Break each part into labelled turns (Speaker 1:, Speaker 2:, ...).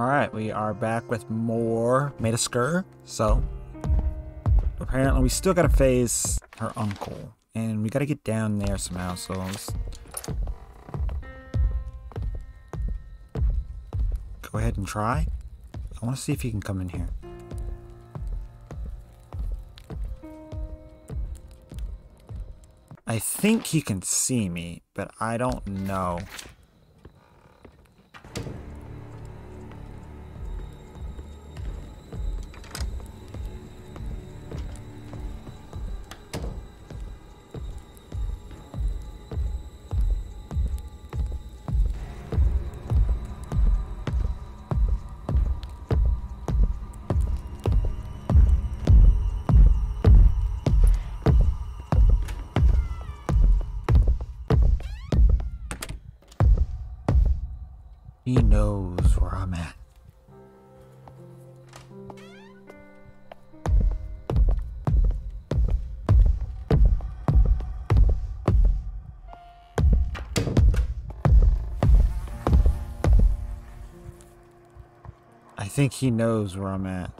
Speaker 1: Alright, we are back with more Maid of Sker. So, apparently we still gotta face her uncle. And we gotta get down there somehow, so let's... Go ahead and try. I wanna see if he can come in here. I think he can see me, but I don't know. Think he knows where I'm at.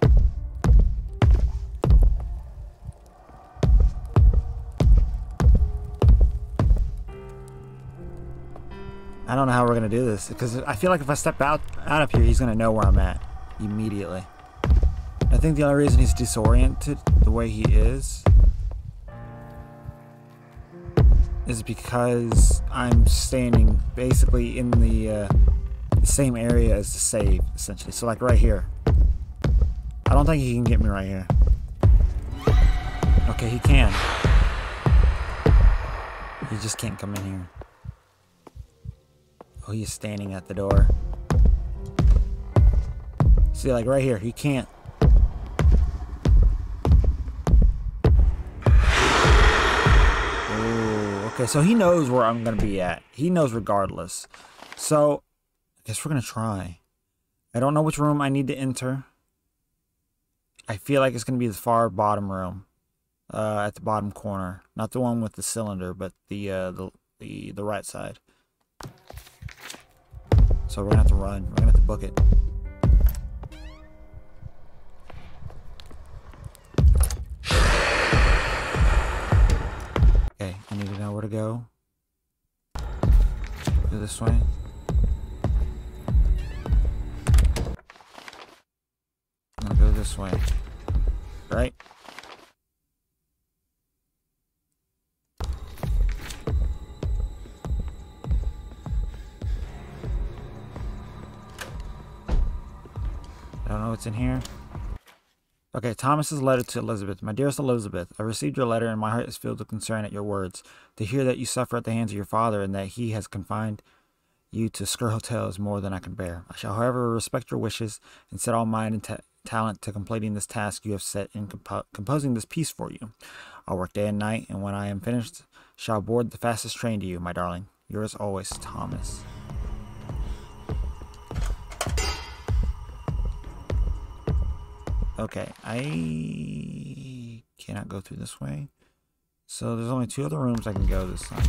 Speaker 1: I don't know how we're gonna do this because I feel like if I step out out of here, he's gonna know where I'm at immediately. I think the only reason he's disoriented the way he is is because I'm standing basically in the, uh, the same area as the save, essentially. So like right here. I don't think he can get me right here. Okay, he can. He just can't come in here. Oh, he's standing at the door. See, like right here, he can't. Ooh, okay, so he knows where I'm gonna be at. He knows regardless. So, I guess we're gonna try. I don't know which room I need to enter. I feel like it's gonna be the far bottom room, uh, at the bottom corner, not the one with the cylinder, but the uh, the the the right side. So we're gonna have to run. We're gonna have to book it. Okay, I need to know where to go. Go this way. This way. Right? I don't know what's in here. Okay, Thomas's letter to Elizabeth. My dearest Elizabeth, I received your letter and my heart is filled with concern at your words. To hear that you suffer at the hands of your father and that he has confined you to Sker Hotel is more than I can bear. I shall, however, respect your wishes and set all mine talent to completing this task you have set in compo composing this piece for you. I'll work day and night, and when I am finished, shall board the fastest train to you, my darling. Yours always, Thomas. Okay, I cannot go through this way. So there's only two other rooms I can go this time.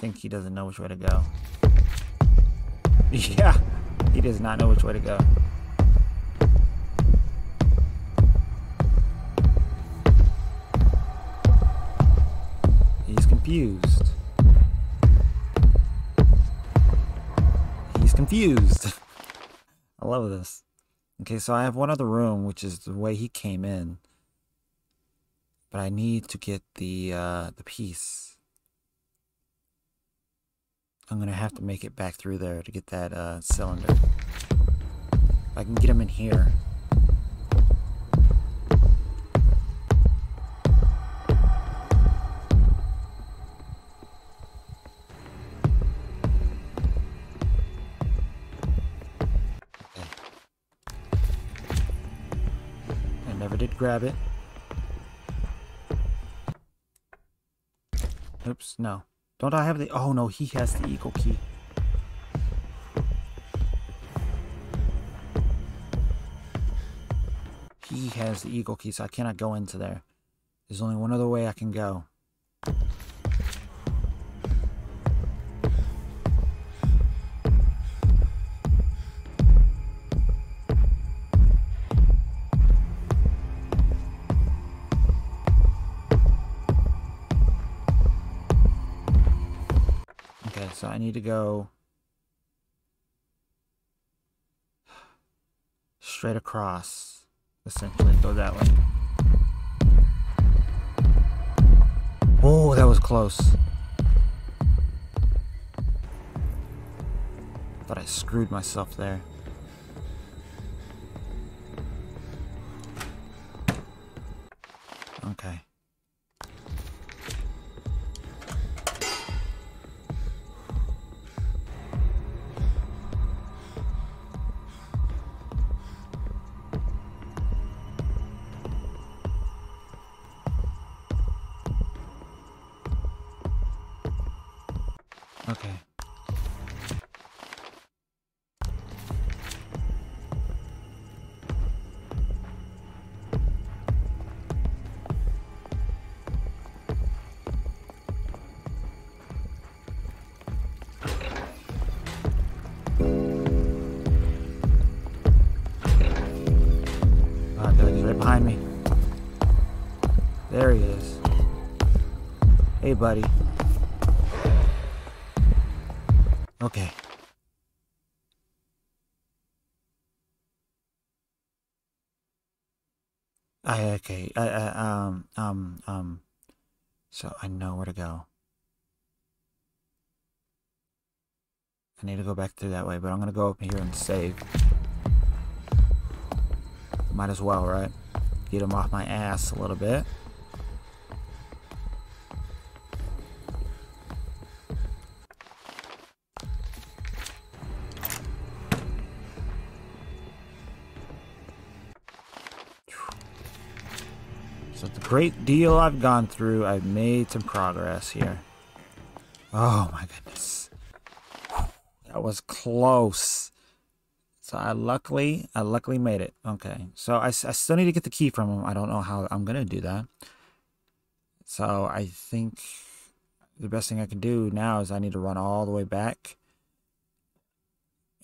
Speaker 1: Think he doesn't know which way to go. Yeah, he does not know which way to go. He's confused. He's confused. I love this. Okay, so I have one other room, which is the way he came in. But I need to get the uh, the piece. I'm gonna have to make it back through there to get that uh, cylinder. If I can get him in here. I never did grab it. Oops, no. Don't I have the... Oh, no, he has the eagle key. he has the eagle key, so I cannot go into there. There's only one other way I can go. To go straight across, essentially, go that way. Oh, that was close. Thought I screwed myself there. Okay. Okay. There he is. Hey, buddy. Okay. I okay. I, I um um um. So I know where to go. I need to go back through that way, but I'm gonna go up here and save. Might as well, right? Get him off my ass a little bit. Great deal I've gone through, I've made some progress here. Oh my goodness. That was close. So I luckily, I luckily made it. Okay. So I, I still need to get the key from him. I don't know how I'm going to do that. So I think the best thing I can do now is I need to run all the way back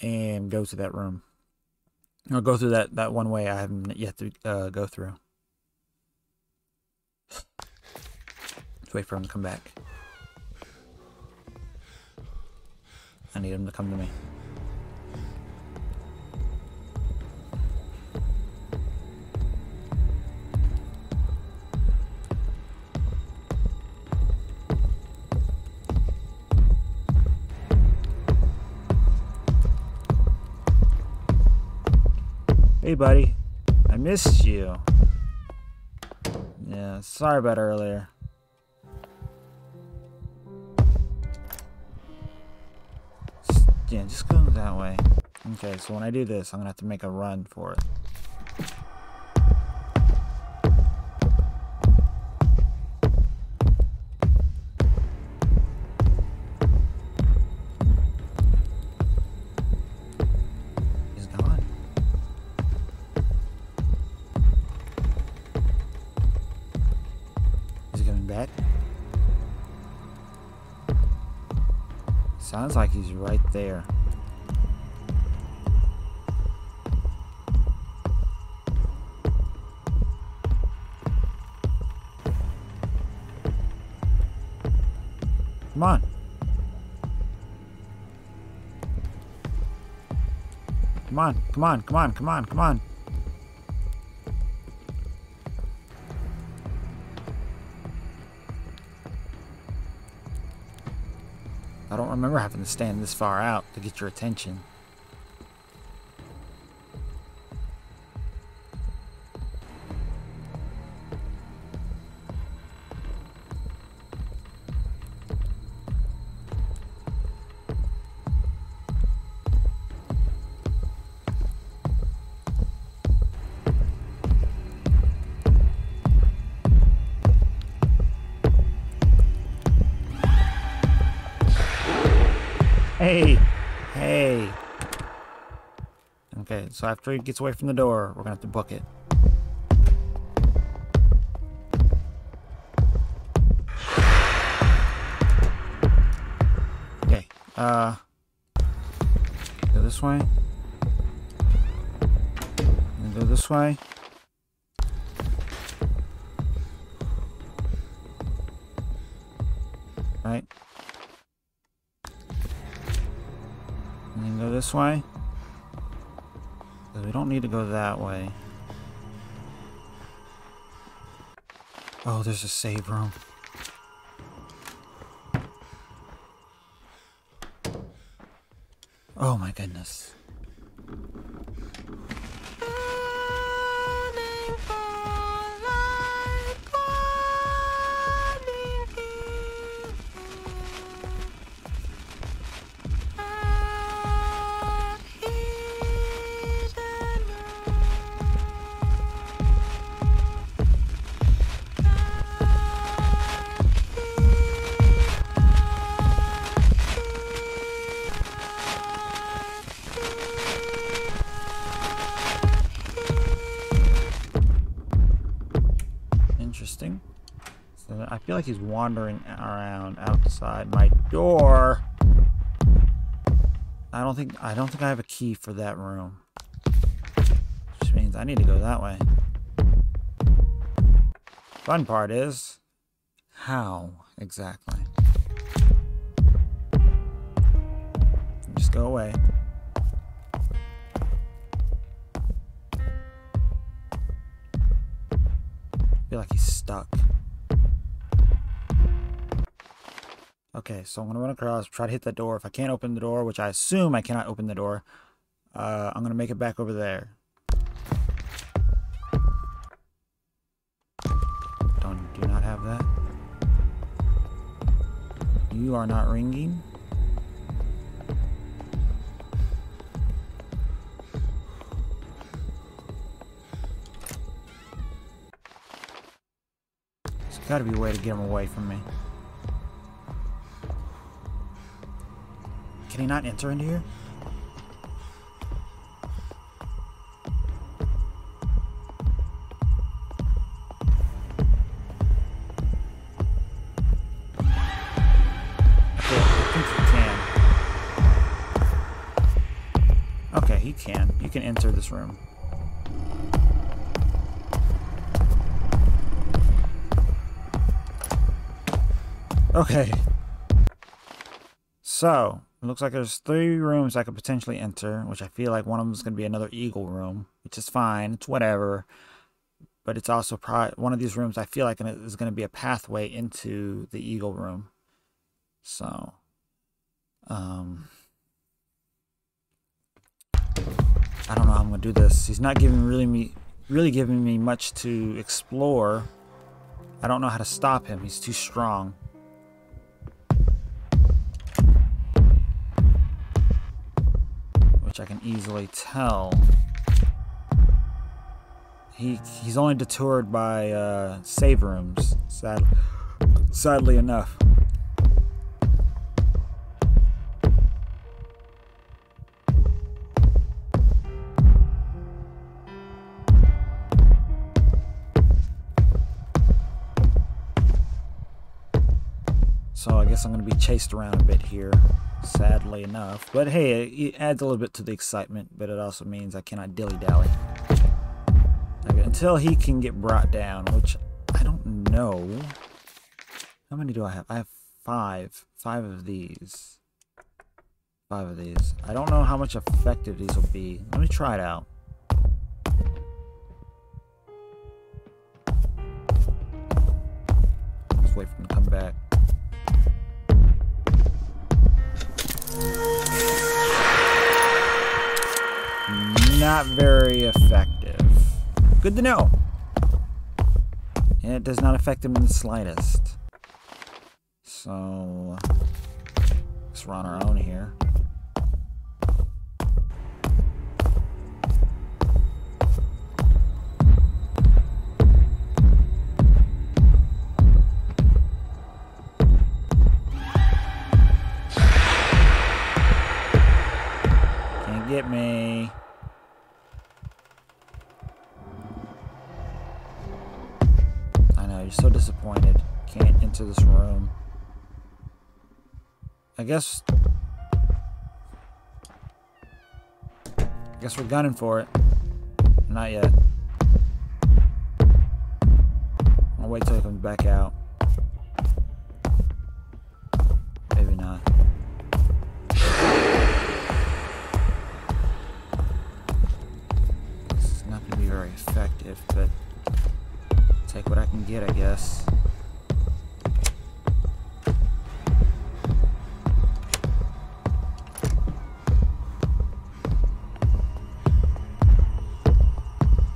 Speaker 1: and go to that room. I'll go through that, that one way I haven't yet to uh, go through. Let's wait for him to come back. I need him to come to me. Hey, buddy. I missed you. Yeah, sorry about earlier. Just- yeah, just go that way. Okay, so when I do this, I'm gonna have to make a run for it. Right there. Come on. Come on, come on, come on, come on, come on. To stand this far out to get your attention. Hey! Hey! Okay, so after he gets away from the door, we're gonna have to book it. Okay, uh... Go this way. go this way. Right. And then go this way. We don't need to go that way. Oh, there's a save room. Oh my goodness. Like he's wandering around outside my door. I don't think I don't think I have a key for that room. Which means I need to go that way. Fun part is how exactly? Just go away. I feel like he's stuck. Okay, so I'm gonna run across, try to hit that door. If I can't open the door, which I assume I cannot open the door, uh, I'm gonna make it back over there. Don't do not have that. You are not ringing. There's gotta be a way to get him away from me. Can he not enter into here? Can. You can enter this room. Okay. So, it looks like there's three rooms I could potentially enter, which I feel like one of them is going to be another eagle room, which is fine. It's whatever. But it's also probably one of these rooms I feel like is going to be a pathway into the eagle room. So, um, I don't know how I'm going to do this. He's not giving really me, really giving me much to explore. I don't know how to stop him. He's too strong. Which I can easily tell. He he's only deterred by uh, save rooms, sad, sadly enough. I'm going to be chased around a bit here, sadly enough. But hey, it adds a little bit to the excitement, but it also means I cannot dilly-dally. Okay, until he can get brought down, which I don't know. How many do I have? I have five. Five of these. Five of these. I don't know how much effective these will be. Let me try it out. Wait for him to come back. Not very effective. Good to know. And it does not affect him in the slightest. So, let's run our own here. disappointed. Can't enter this room. I guess... I guess we're gunning for it. Not yet. I'll wait till he comes back out. Maybe not. This is not going to be very effective, but take what I can get, I guess.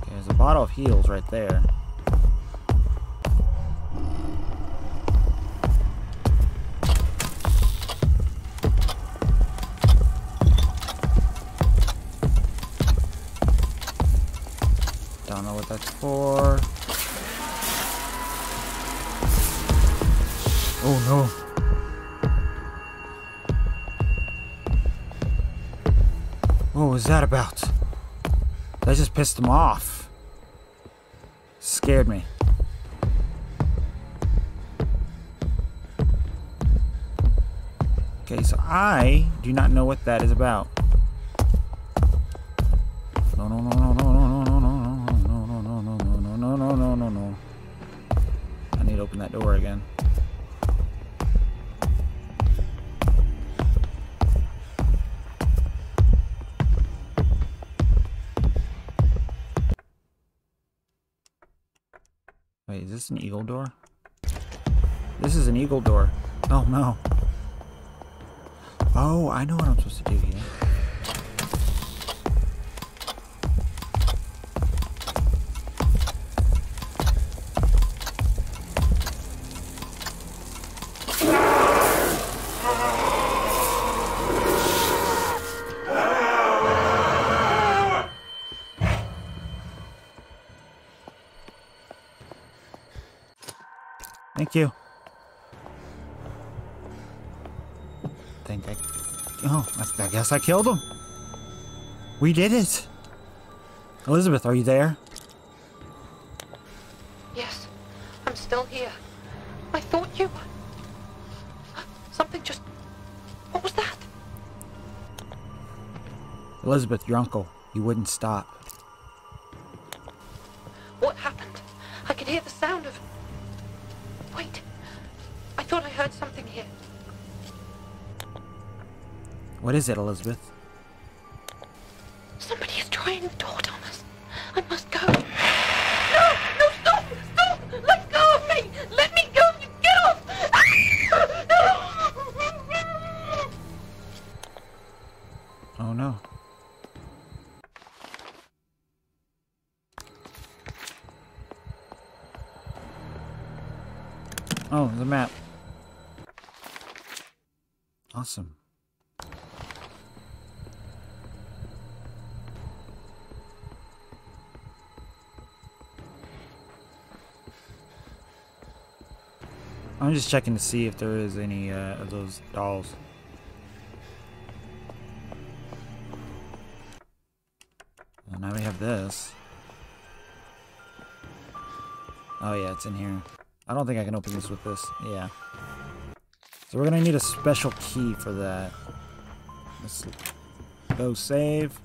Speaker 1: Okay, there's a bottle of heals right there. Was that about? That just pissed him off. Scared me. Okay, so I do not know what that is about. No, no, no, no, no, no, no, no, no, no, no, no, no, no, no, no, no, no, no. no. I need to open that door again. This an eagle door? This is an eagle door. Oh no. Oh, I know what I'm supposed to do here. Guess I killed him. We did it. Elizabeth, are you there?
Speaker 2: Yes, I'm still here. I thought you. Something just. What was that?
Speaker 1: Elizabeth, your uncle. He wouldn't stop.
Speaker 2: What
Speaker 1: is it, Elizabeth? I'm just checking to see if there is any uh, of those dolls. Well, now we have this. Oh yeah, it's in here. I don't think I can open this with this. Yeah. So we're gonna need a special key for that. Let's go save.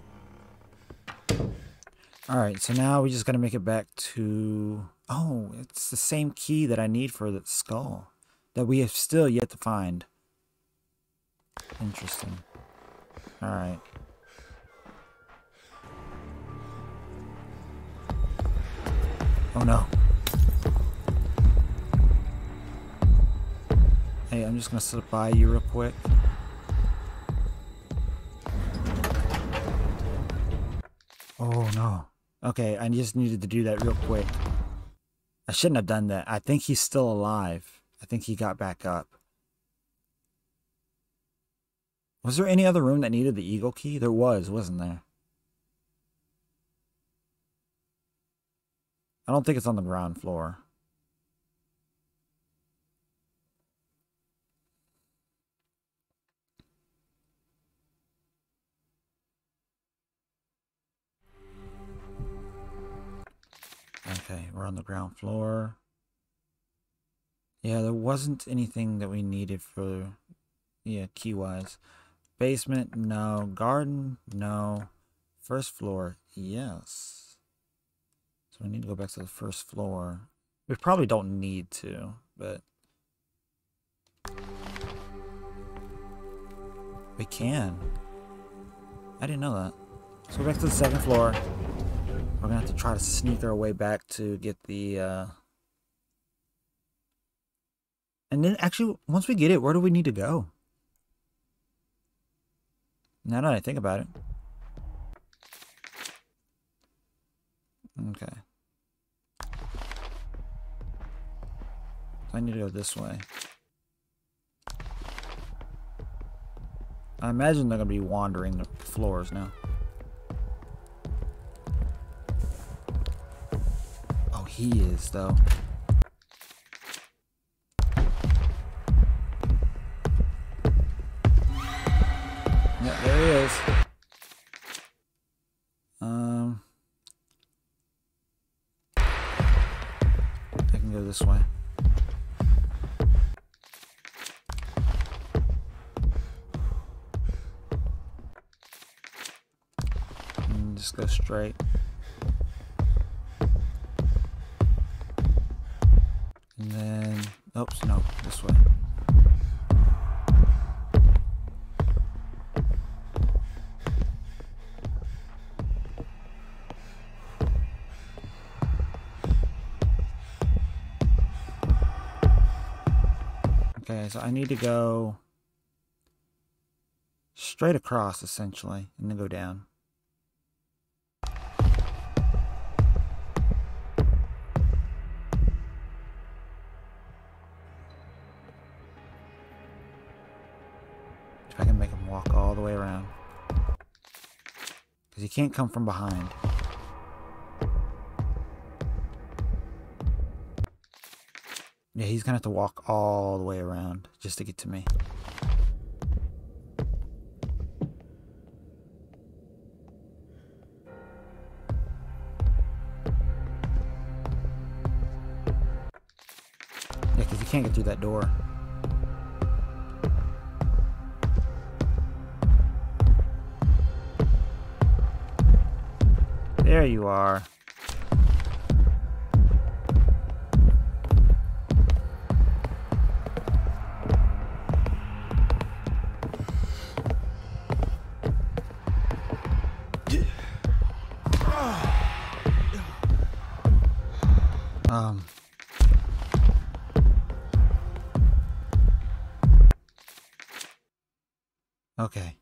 Speaker 1: Alright, so now we just gotta make it back to... Oh, it's the same key that I need for the skull. That we have still yet to find. Interesting. Alright. Oh no. Hey, I'm just gonna slip by you real quick. Oh no. Okay, I just needed to do that real quick. I shouldn't have done that. I think he's still alive. I think he got back up. Was there any other room that needed the eagle key? There was, wasn't there? I don't think it's on the ground floor. Okay, we're on the ground floor. Yeah, there wasn't anything that we needed for, yeah, key-wise. Basement, no. Garden, no. First floor, yes. So we need to go back to the first floor. We probably don't need to, but... We can. I didn't know that. So back to the second floor. We're gonna have to try to sneak our way back to get the, uh... And then, actually, once we get it, where do we need to go? Now that I think about it. Okay. I need to go this way. I imagine they're going to be wandering the floors now. Oh, he is, though. Go this way. And just go straight. Okay, so I need to go straight across essentially and then go down. If I can make him walk all the way around. Because he can't come from behind. Yeah, he's gonna have to walk all the way around just to get to me. Yeah, because he can't get through that door. There you are. Um. Okay.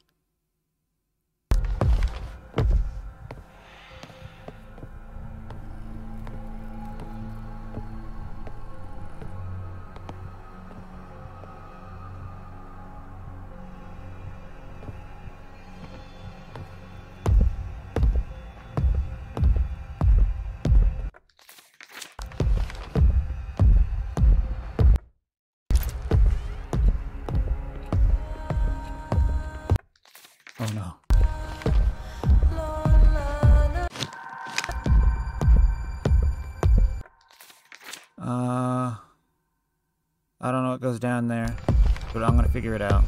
Speaker 1: I don't know what goes down there, but I'm gonna figure it out.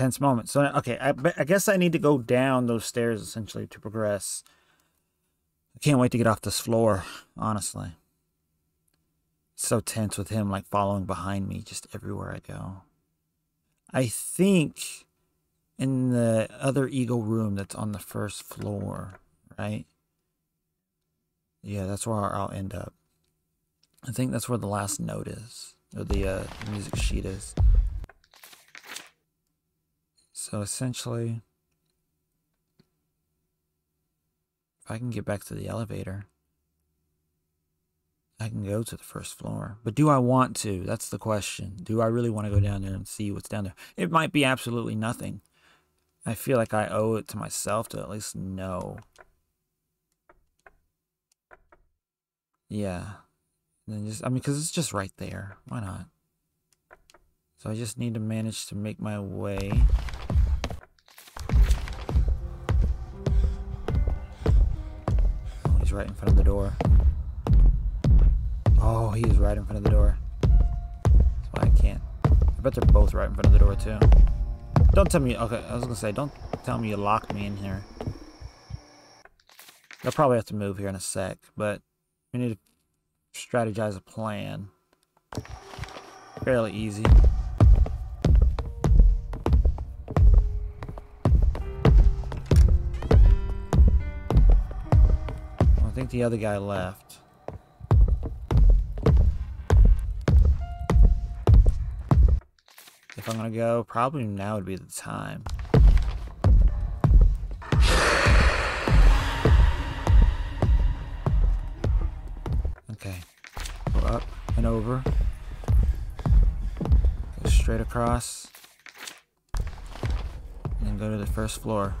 Speaker 1: Tense moment. So, okay, I, I guess I need to go down those stairs essentially to progress. I can't wait to get off this floor, honestly. So tense with him like following behind me just everywhere I go. I think in the other eagle room that's on the first floor, right? Yeah, that's where I'll end up. I think that's where the last note is, or the uh, music sheet is. So essentially, if I can get back to the elevator, I can go to the first floor. But do I want to? That's the question. Do I really want to go down there and see what's down there? It might be absolutely nothing. I feel like I owe it to myself to at least know. Yeah. And just, I mean, because it's just right there. Why not? So I just need to manage to make my way. He's right in front of the door. Oh, he is right in front of the door. That's why I can't. I bet they're both right in front of the door, too. Don't tell me, okay, I was gonna say, don't tell me you locked me in here. I'll probably have to move here in a sec, but we need to strategize a plan. Fairly easy. Think the other guy left. If I'm gonna go, probably now would be the time. Okay. Go up and over. Go straight across. And then go to the first floor.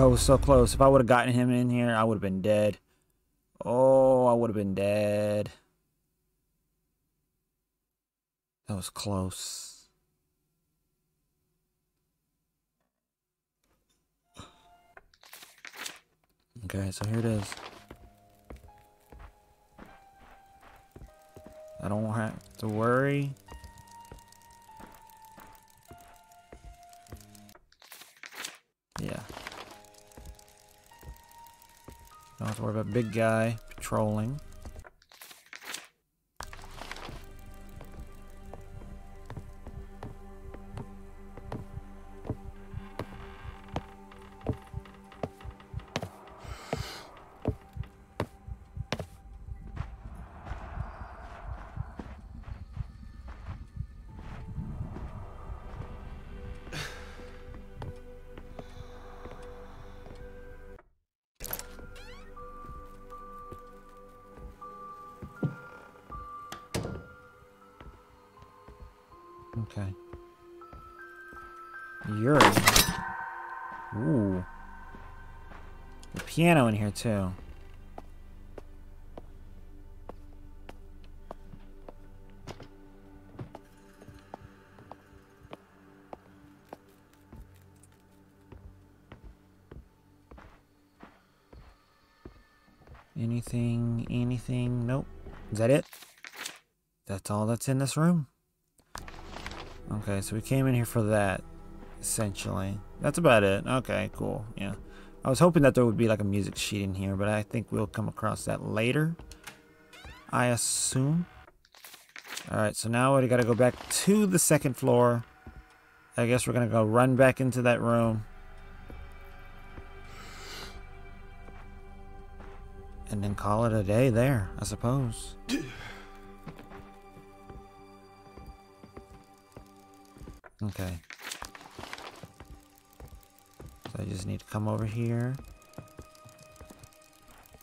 Speaker 1: Oh, that was so close. If I would have gotten him in here, I would have been dead. Oh, I would have been dead. That was close. Okay, so here it is. I don't have to worry. Don't have to worry about big guy patrolling. Piano in here too. Anything, anything? Nope. Is that it? That's all that's in this room. Okay, so we came in here for that, essentially. That's about it. Okay, cool. Yeah. I was hoping that there would be like a music sheet in here, but I think we'll come across that later. I assume. Alright, so now we gotta go back to the second floor. I guess we're gonna go run back into that room. And then call it a day there, I suppose. Okay. Just need to come over here.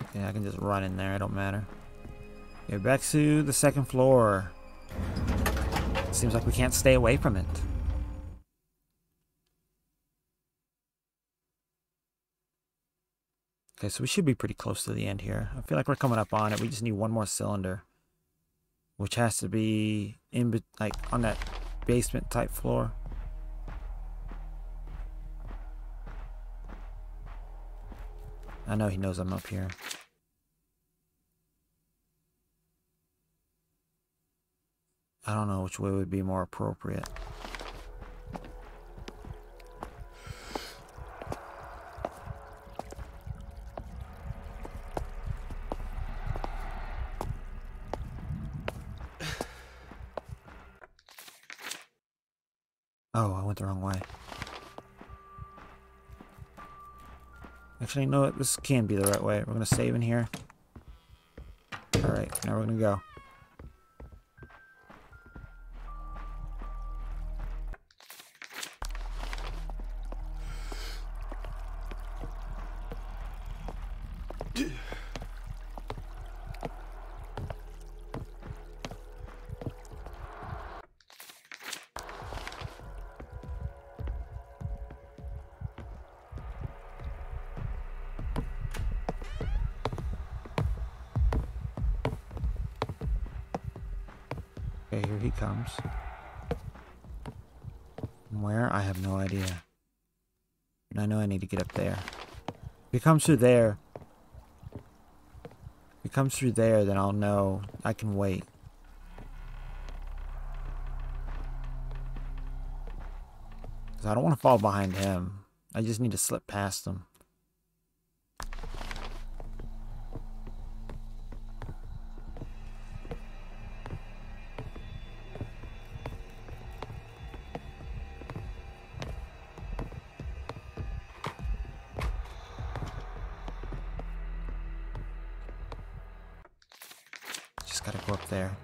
Speaker 1: Okay, I can just run in there, it don't matter. Okay, back to the second floor. Seems like we can't stay away from it. Okay, so we should be pretty close to the end here. I feel like we're coming up on it. We just need one more cylinder. Which has to be in, like, on that basement type floor. I know he knows I'm up here. I don't know which way would be more appropriate. Oh, I went the wrong way. Actually, know? This can be the right way. We're going to save in here. Alright, now we're going to go. Comes through there, if he comes through there, then I'll know I can wait. Because I don't want to fall behind him. I just need to slip past him. Gotta go up there.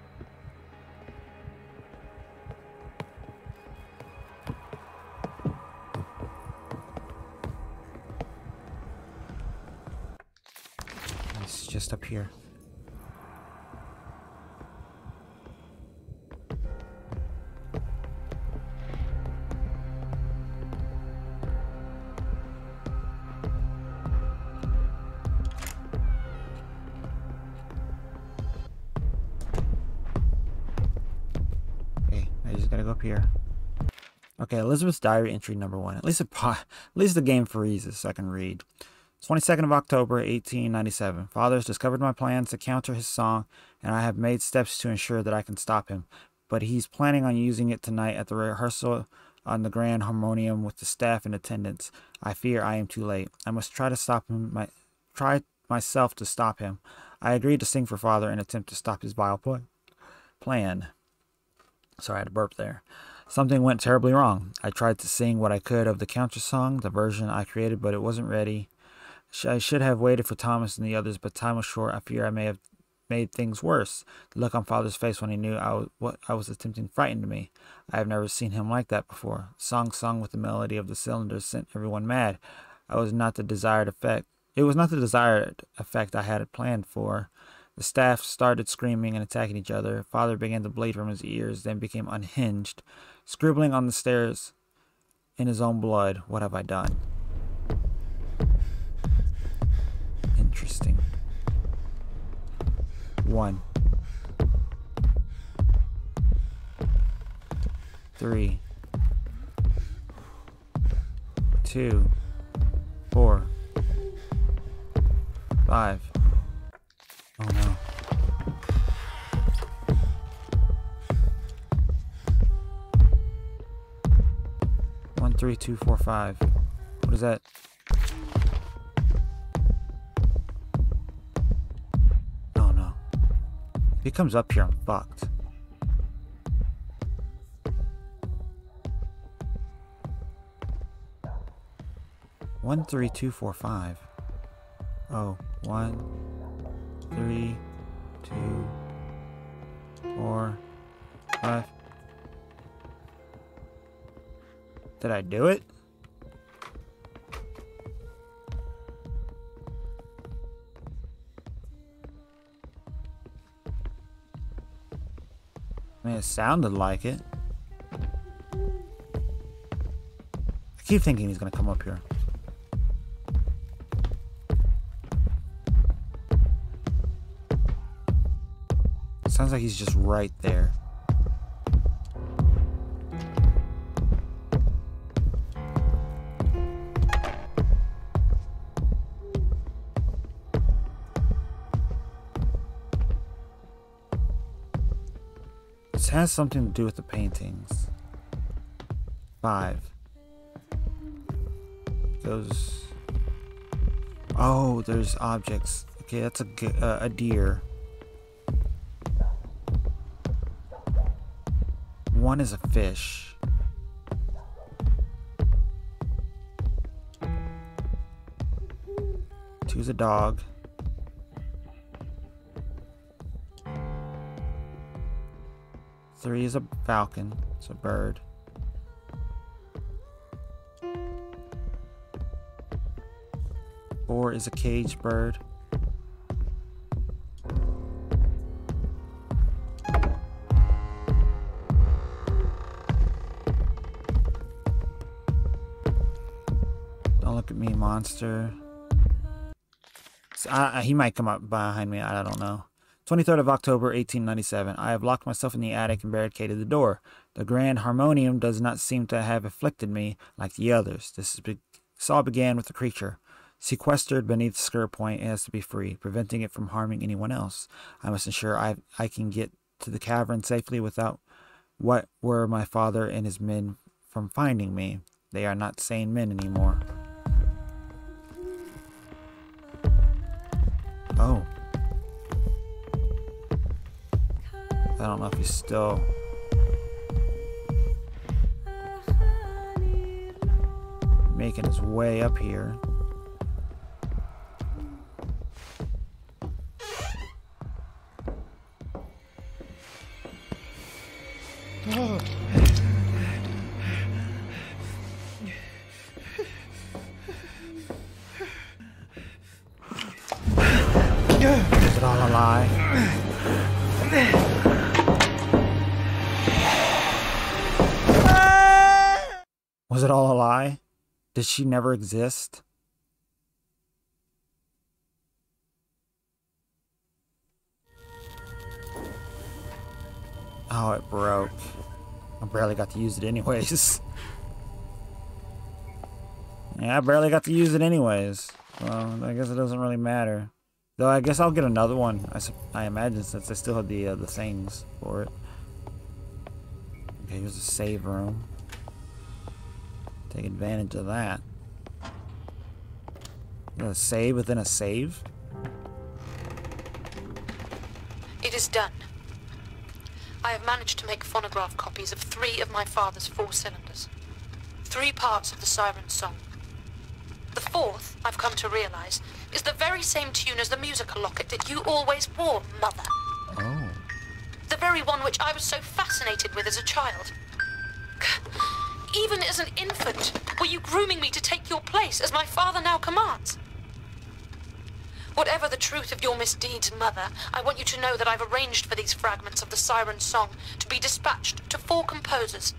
Speaker 1: It's just up here. Okay, Elizabeth's diary entry number one. At least po- at least the game freezes so I can read. 22nd of October, 1897. Father has discovered my plans to counter his song, and I have made steps to ensure that I can stop him. But he's planning on using it tonight at the rehearsal on the Grand Harmonium with the staff in attendance. I fear I am too late. I must try to stop him. My try myself to stop him. I agreed to sing for father and attempt to stop his vile plan. Sorry, I had to burp there. Something went terribly wrong. I tried to sing what I could of the counter song, the version I created, but it wasn't ready. I should have waited for Thomas and the others, but time was short. I fear I may have made things worse. The look on father's face when he knew I was, what I was attempting frightened me. I have never seen him like that before. Song sung with the melody of the cylinders sent everyone mad. I was not the desired effect. It was not the desired effect I had planned for. The staff started screaming and attacking each other. Father began to bleed from his ears, then became unhinged, scribbling on the stairs in his own blood. What have I done? Interesting. One. Three. Two. Four. Five. Three, two, four, five. What is that? Oh no. If he comes up here, I'm fucked. One, three, two, four, five. Oh, one, three, Did I do it? I mean, it sounded like it. I keep thinking he's gonna come up here. Sounds like he's just right there. This has something to do with the paintings. Five. Goes. Oh, there's objects. Okay, that's a uh, a deer. One is a fish. Two's a dog. Three is a falcon. It's a bird. Four is a caged bird. Don't look at me, monster. So, he might come up behind me. I don't know. 23rd of October, 1897. I have locked myself in the attic and barricaded the door. The grand harmonium does not seem to have afflicted me like the others. This, be- began with the creature. Sequestered beneath the Sker Point, it has to be free, preventing it from harming anyone else. I must ensure I, I can get to the cavern safely without what were my father and his men from finding me. They are not sane men anymore. He's still. Making his way up here. Is Did she never exist? Oh, it broke. I barely got to use it anyways. yeah, I barely got to use it anyways. Well, I guess it doesn't really matter. Though I guess I'll get another one. I, I imagine since I still have the uh, the things for it. Okay, here's a save room. Take advantage of that. A save within a save.
Speaker 2: It is done. I have managed to make phonograph copies of three of my father's four cylinders. Three parts of the siren song. The fourth, I've come to realize, is the very same tune as the musical locket that you always wore, Mother.
Speaker 1: Oh.
Speaker 2: The very one which I was so fascinated with as a child. Even as an infant, were you grooming me to take your place as my father now commands? Whatever the truth of your misdeeds, Mother, I want you to know that I've arranged for these fragments of the siren song to be dispatched to four composers.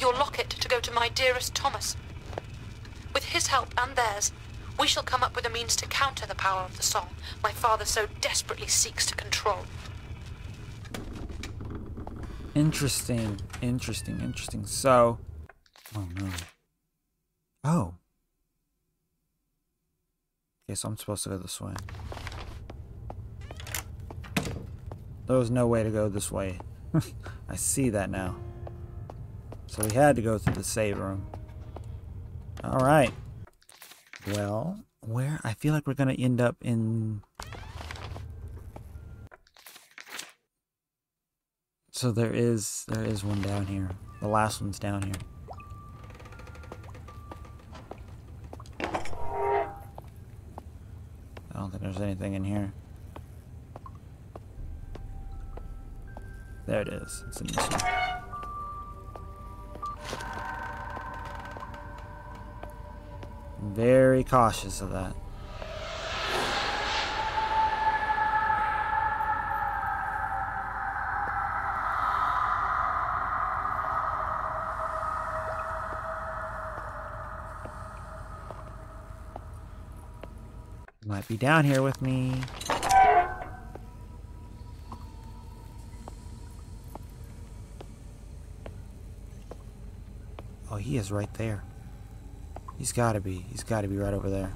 Speaker 2: Your locket to go to my dearest Thomas. With his help and theirs, we shall come up with a means to counter the power of the song my father so desperately seeks to control.
Speaker 1: Interesting. Interesting. Interesting. So. Oh no. Oh. Okay, so I'm supposed to go this way. There was no way to go this way. I see that now. So we had to go through the save room. Alright. Well, where? I feel like we're going to end up in... So there is, there is one down here. The last one's down here. Don't think there's anything in here. There it is. It's in this one. Very cautious of that. Be down here with me. Oh, he is right there. He's gotta be. He's gotta be right over there.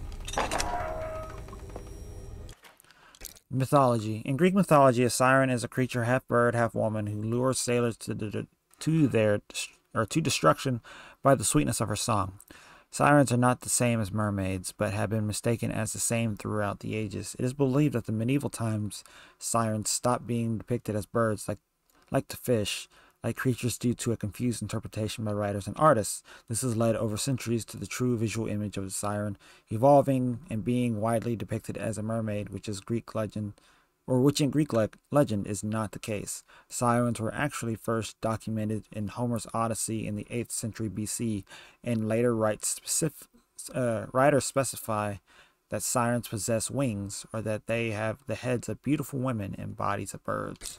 Speaker 1: Mythology. In Greek mythology, a siren is a creature half bird, half woman who lures sailors to, to their or to destruction by the sweetness of her song. Sirens are not the same as mermaids, but have been mistaken as the same throughout the ages. It is believed that the medieval times sirens stopped being depicted as birds like like the fish, like creatures due to a confused interpretation by writers and artists. This has led over centuries to the true visual image of the siren evolving and being widely depicted as a mermaid, which is Greek legend or which in Greek le- legend is not the case. Sirens were actually first documented in Homer's Odyssey in the 8th century BC, and later uh, writers specify that sirens possess wings or that they have the heads of beautiful women and bodies of birds.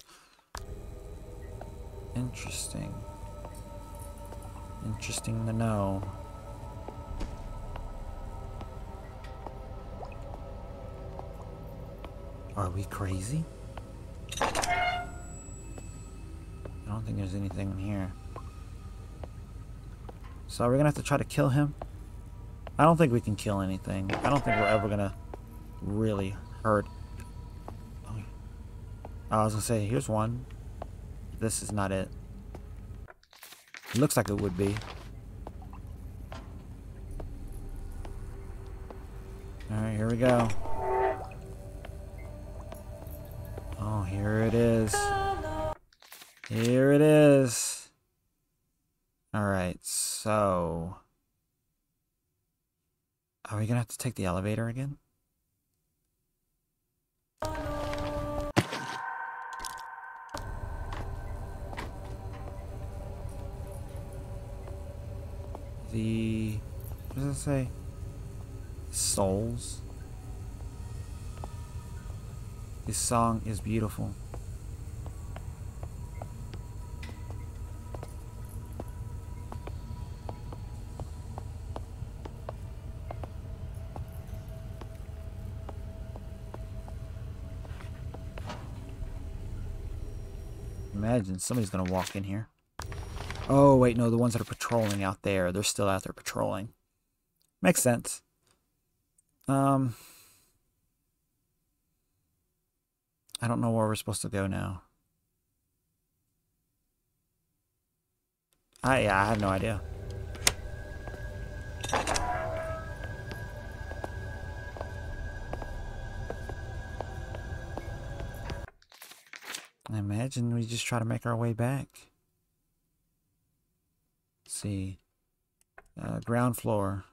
Speaker 1: Interesting. Interesting to know. Are we crazy? I don't think there's anything in here. So we're gonna have to try to kill him. I don't think we can kill anything. I don't think we're ever gonna really hurt. Oh, I was gonna say, here's one. This is not it. It looks like it would be. Alright, here we go. Oh, here it is. Here it is. Alright, so... Are we gonna have to take the elevator again? The... What does it say? Souls? This song is beautiful. Imagine somebody's gonna walk in here. Oh, wait, no, the ones that are patrolling out there, they're still out there patrolling. Makes sense. Um, I don't know where we're supposed to go now. I, yeah, I have no idea. I imagine we just try to make our way back. Let's see. Uh, ground floor.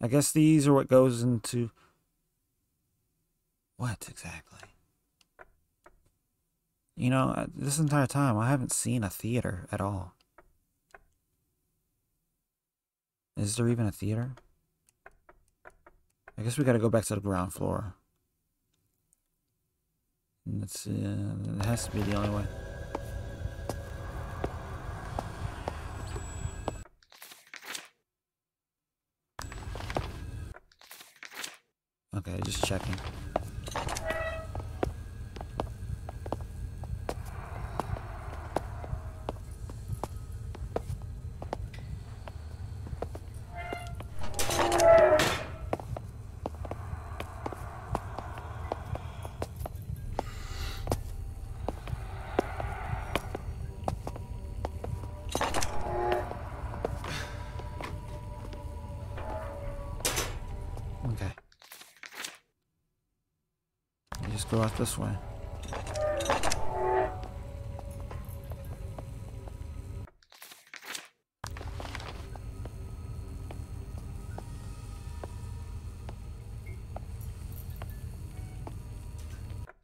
Speaker 1: I guess these are what goes into... What exactly? You know, uh, this entire time I haven't seen a theater at all. Is there even a theater? I guess we gotta go back to the ground floor. That's, uh, it has to be the only way. Okay, just checking. This way.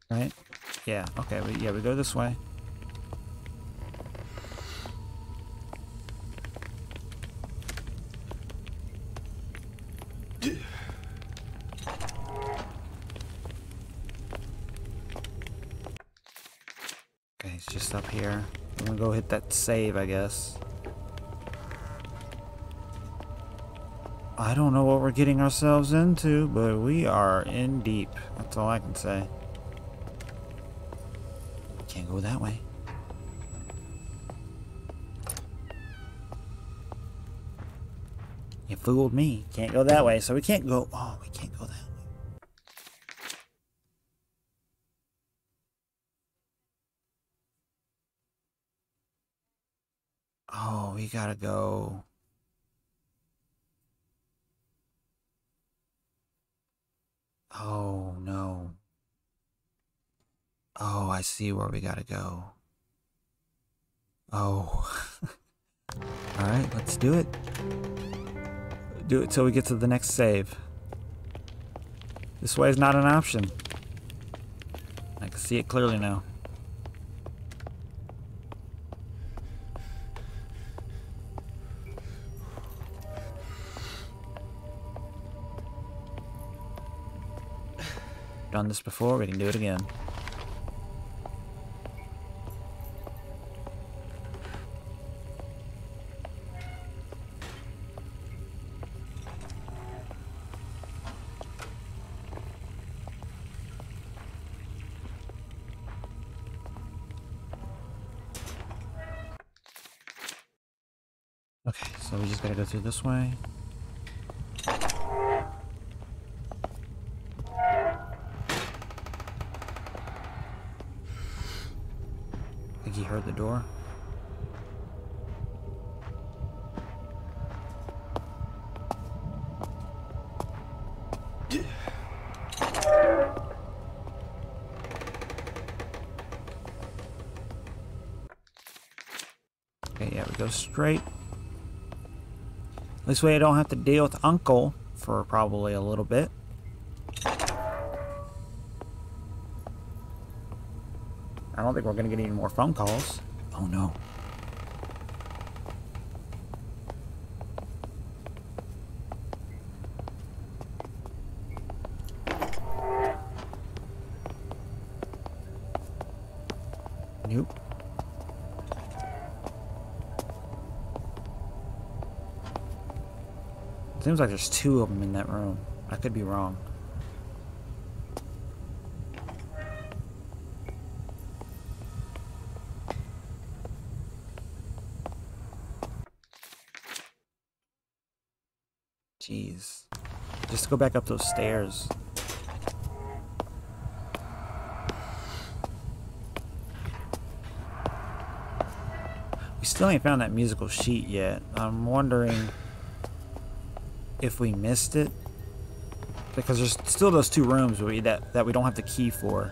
Speaker 1: Right? Yeah, okay, we, yeah, we go this way. Okay, it's just up here. I'm gonna go hit that save, I guess. I don't know what we're getting ourselves into, but we are in deep. That's all I can say. Can't go that way. You fooled me. Can't go that way, so we can't go. Oh, we can't gotta go. Oh, no. Oh, I see where we gotta go. Oh. Alright, let's do it. Do it till we get to the next save. This way is not an option. I can see it clearly now. done this before, we can do it again. Okay, so we just gotta go through this way. Yeah, we go straight. This way I don't have to deal with Uncle for probably a little bit. I don't think we're going to get any more phone calls. Oh no. Nope. Seems like there's two of them in that room. I could be wrong. Jeez. Just go back up those stairs. We still ain't found that musical sheet yet. I'm wondering if we missed it. Because there's still those two rooms that, that we don't have the key for.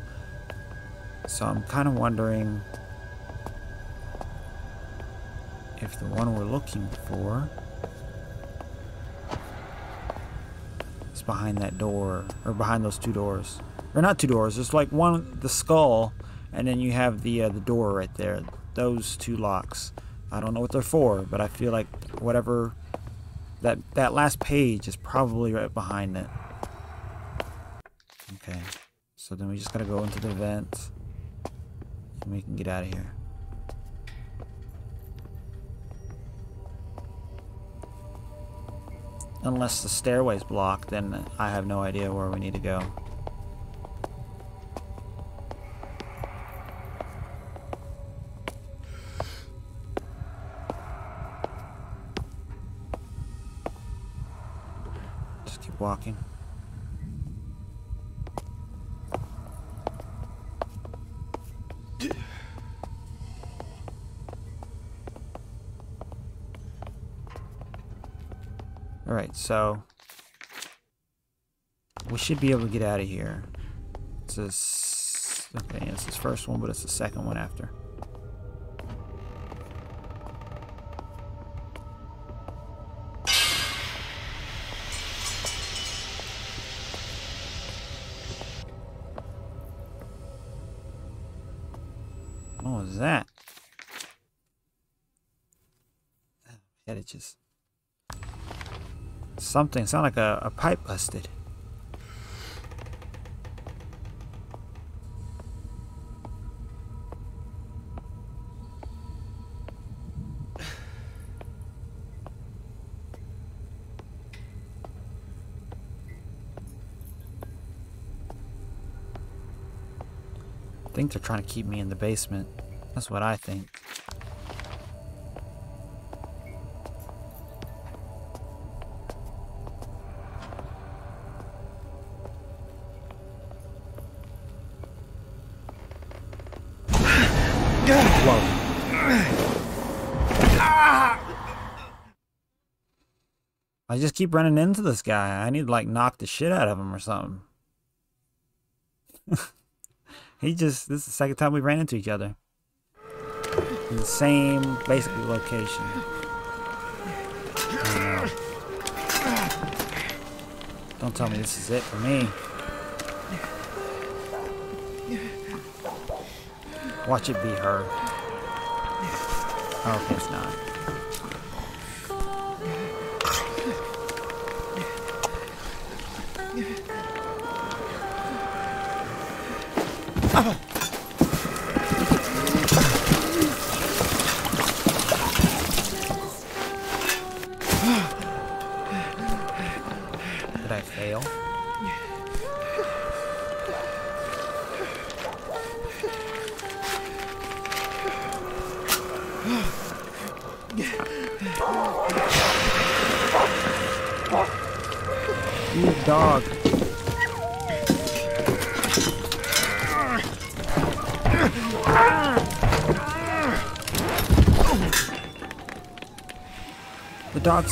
Speaker 1: So I'm kind of wondering if the one we're looking for is behind that door or behind those two doors. Or not two doors there's like one the skull and then you have the uh, the door right there. Those two locks. I don't know what they're for but I feel like whatever that that last page is probably right behind it. Okay. So then we just gotta go into the vent. And we can get out of here. Unless the stairway's blocked, then I have no idea where we need to go. Walking. Alright, so we should be able to get out of here. It's this okay, it's this first one, but it's the second one after. Something sound like a, a pipe busted. I think they're trying to keep me in the basement. That's what I think. I just keep running into this guy. I need to like knock the shit out of him or something. he just, this is the second time we ran into each other. In the same, basically, location. Don't tell me this is it for me. Watch it be her. Oh, okay, it's not.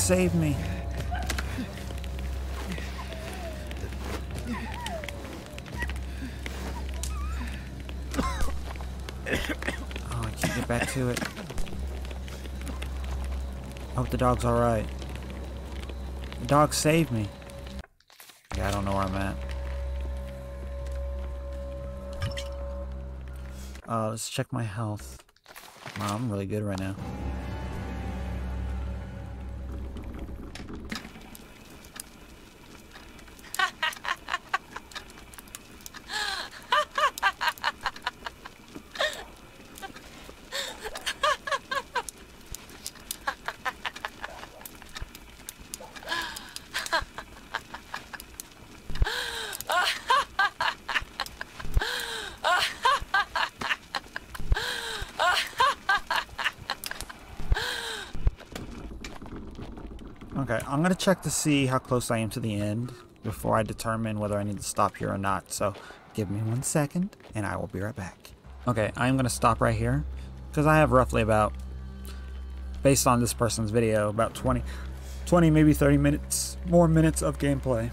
Speaker 1: Saved me. Oh, I can't get back to it. I hope the dog's alright. The dog saved me. Yeah, I don't know where I'm at. Uh, let's check my health. Wow, I'm really good right now. Okay, I'm gonna check to see how close I am to the end before I determine whether I need to stop here or not. So give me one second and I will be right back. Okay, I'm gonna stop right here because I have roughly about, based on this person's video, about 20, 20 maybe 30 minutes, more minutes of gameplay.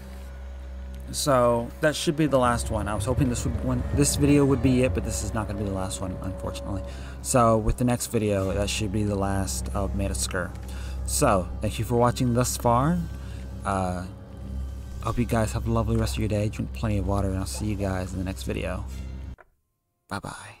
Speaker 1: So that should be the last one. I was hoping this would this video would be it, but this is not going to be the last one, unfortunately. So with the next video, that should be the last of Maid of Sker. So thank you for watching thus far. Uh, hope you guys have a lovely rest of your day. Drink plenty of water, and I'll see you guys in the next video. Bye bye.